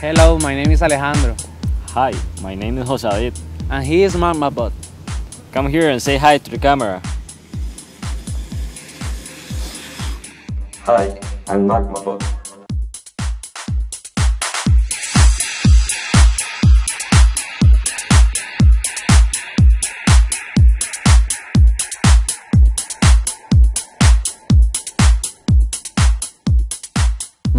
Hello, my name is Alejandro. Hi, my name is Jose David. And he is MagmaBot. Come here and say hi to the camera. Hi, I'm MagmaBot.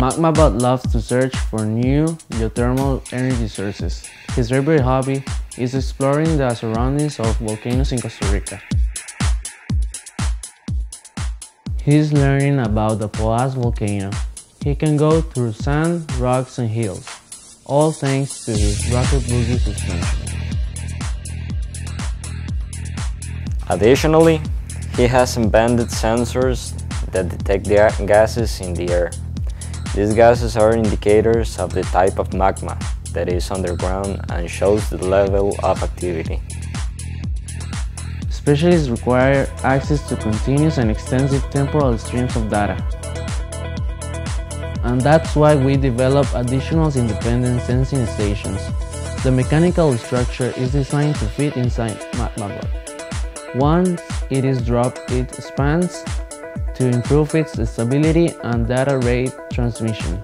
MagmaBot loves to search for new geothermal energy sources. His favorite hobby is exploring the surroundings of volcanoes in Costa Rica. He's learning about the Poás volcano. He can go through sand, rocks, and hills, all thanks to his rocker bogie suspension. Additionally, he has embedded sensors that detect the gases in the air. These gases are indicators of the type of magma that is underground and shows the level of activity. Specialists require access to continuous and extensive temporal streams of data. And that's why we develop additional independent sensing stations. The mechanical structure is designed to fit inside MagmaBot. Once it is dropped, it expands to improve its stability and data rate transmission.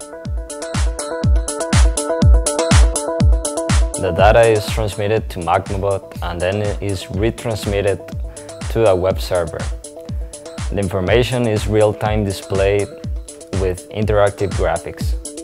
The data is transmitted to MagmaBot and then is retransmitted to a web server. The information is real-time displayed with interactive graphics.